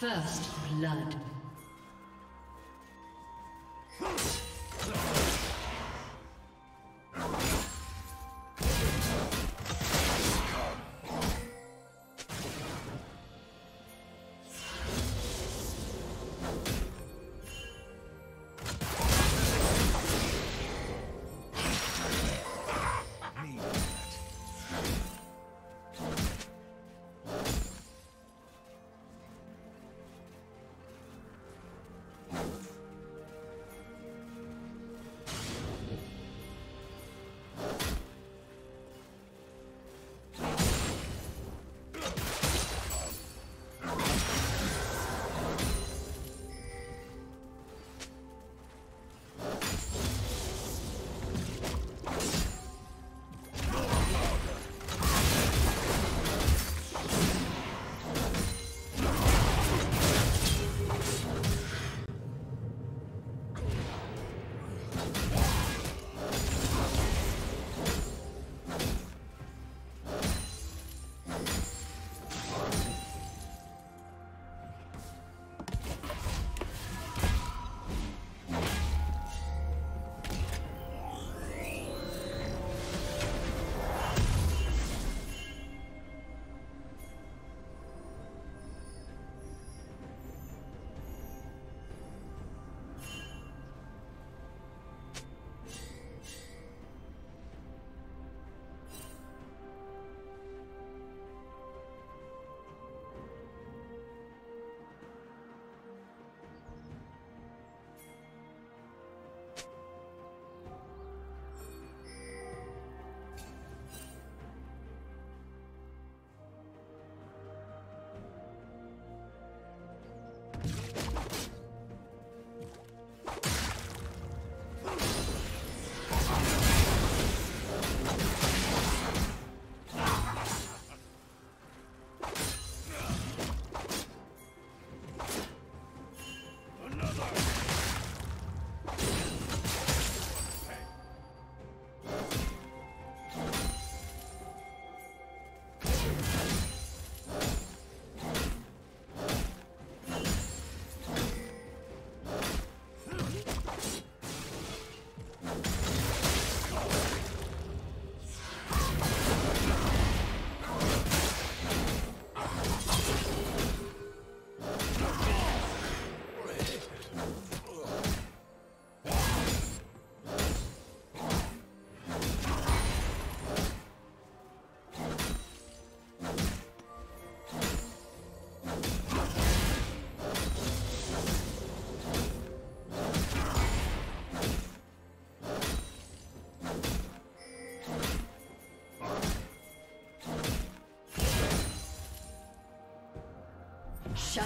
First blood.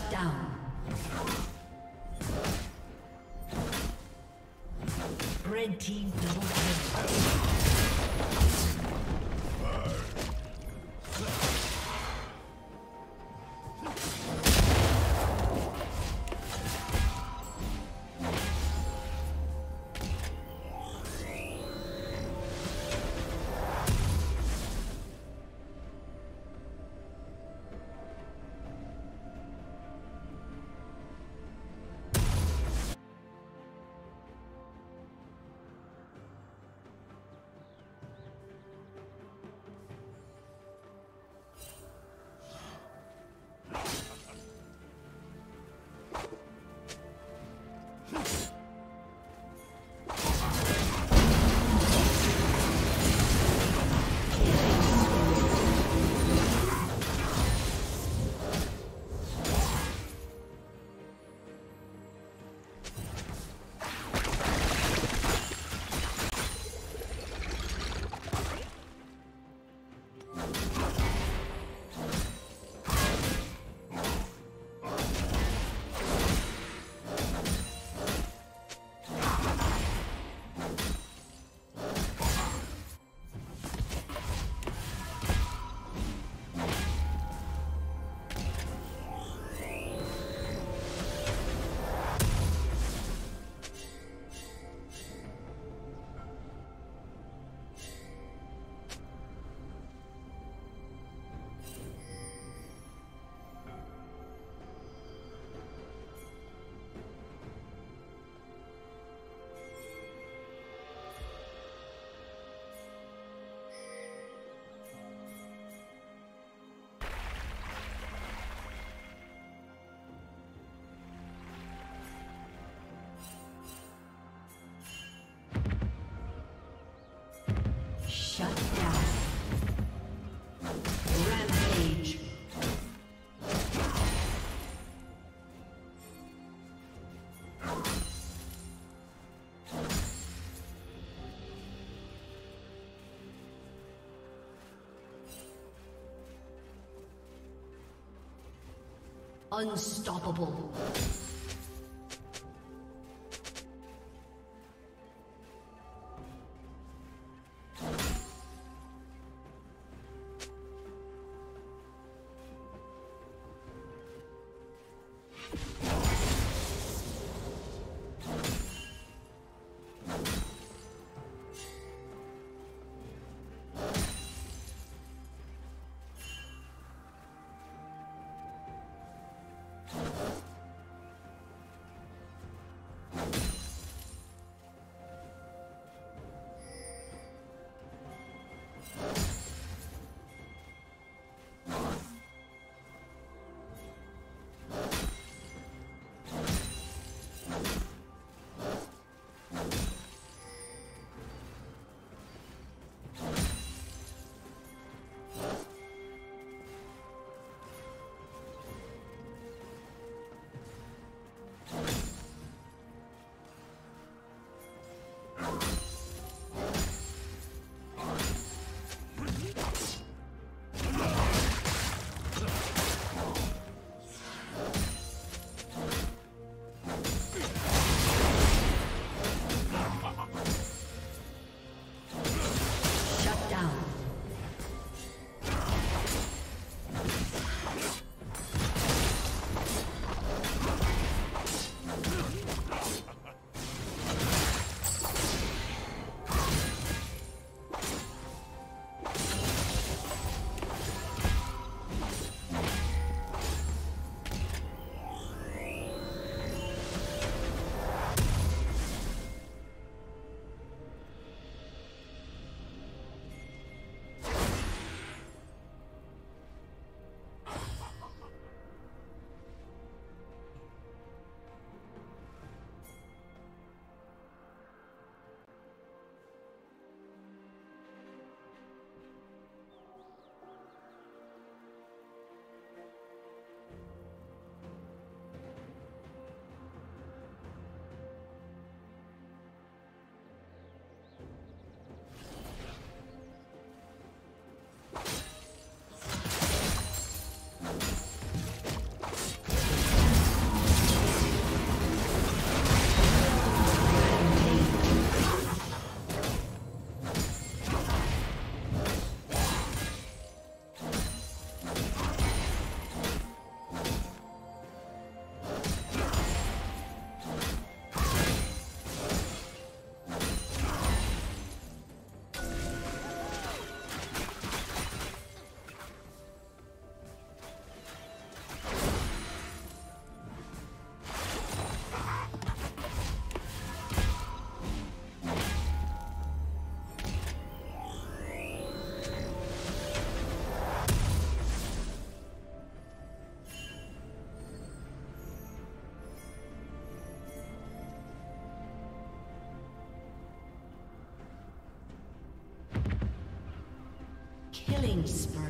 Shut down. Red team double Shut down. Rampage. Unstoppable. Killing spree.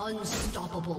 Unstoppable.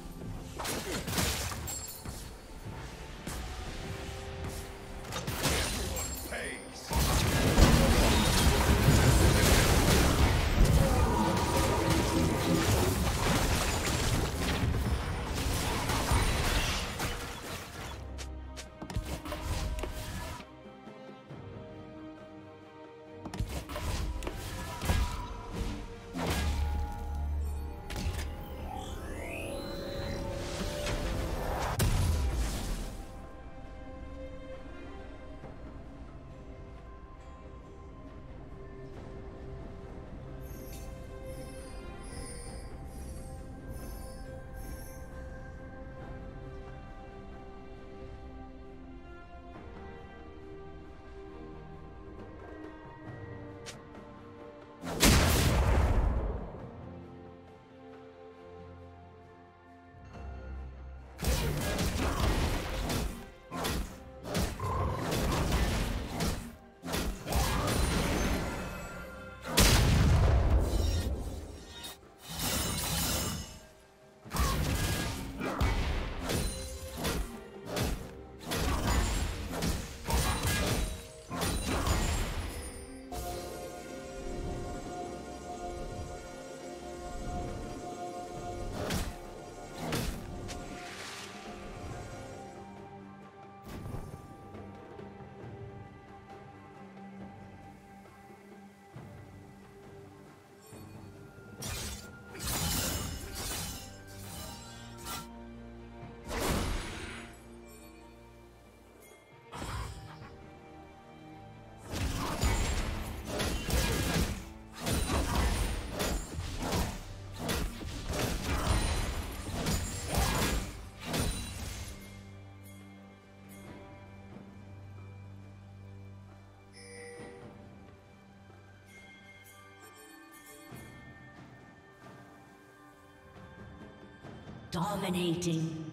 Dominating.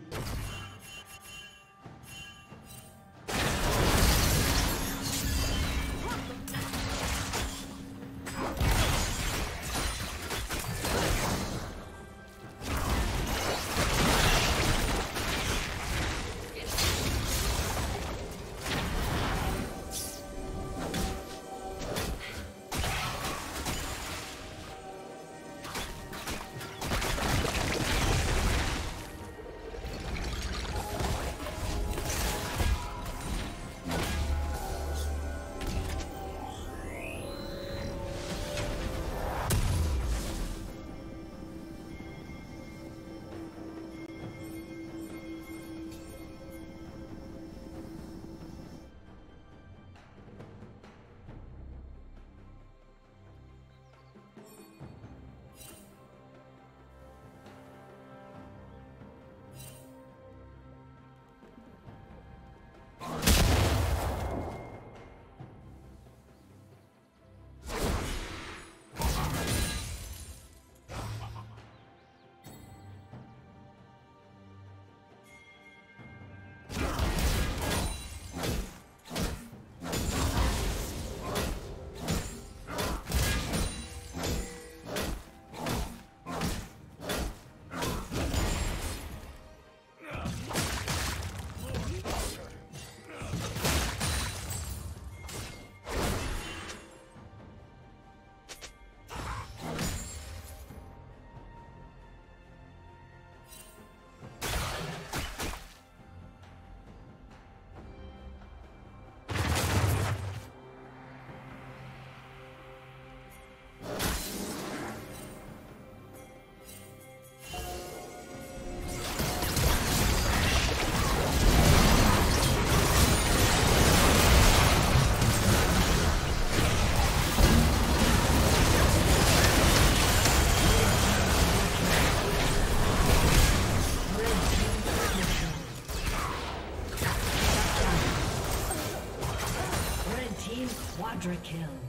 Quadra kill.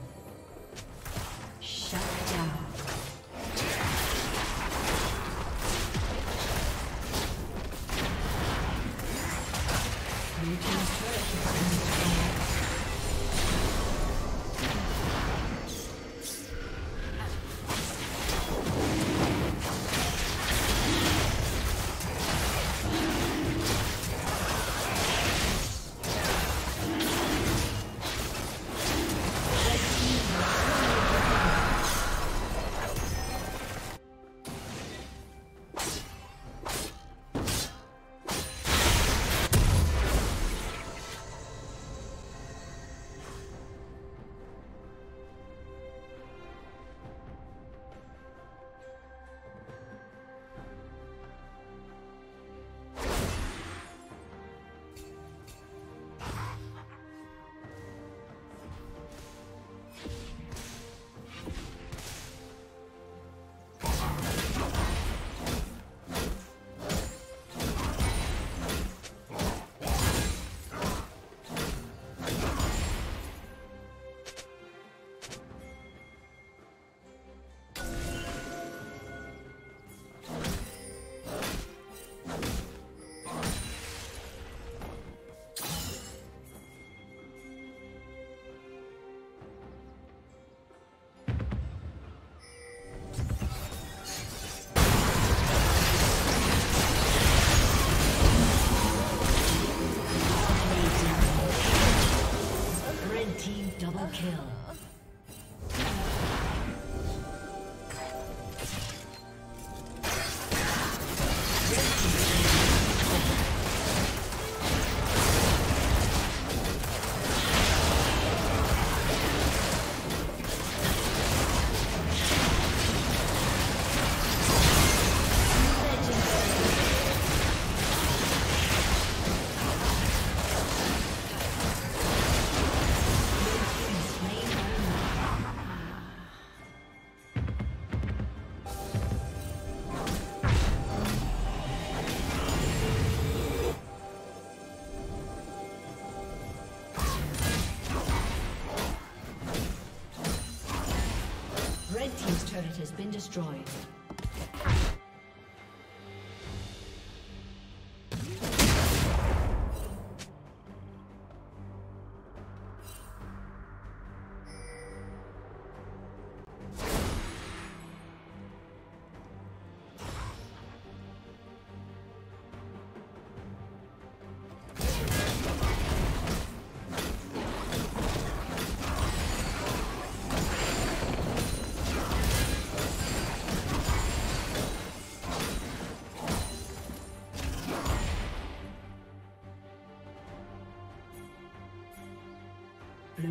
Destroyed.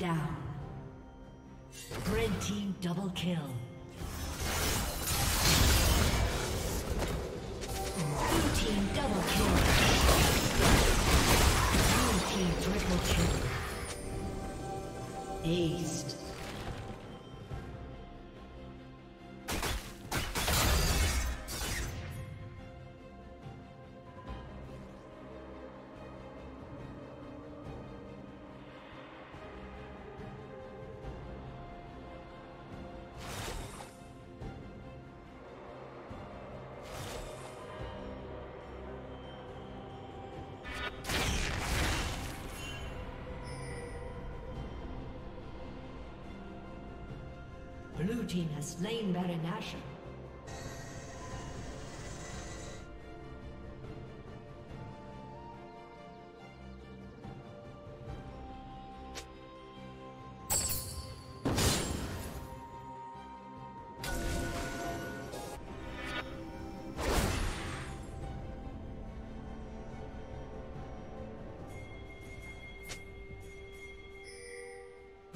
Down. Red team double kill. Blue team double kill. Blue team triple kill. Aced. Blue team has slain Baron Nashor.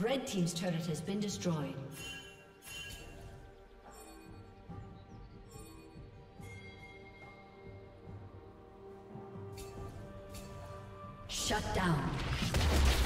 Red Team's turret has been destroyed. Shut down.